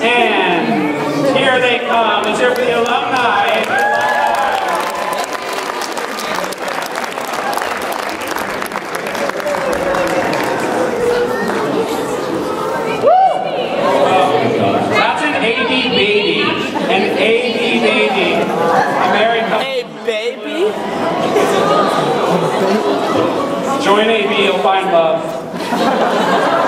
And here they come. Let's hear for the alumni. That's an AB baby. An AB baby. A married couple. Hey, baby. Join AB, you'll find love.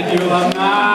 Thank you, alumni.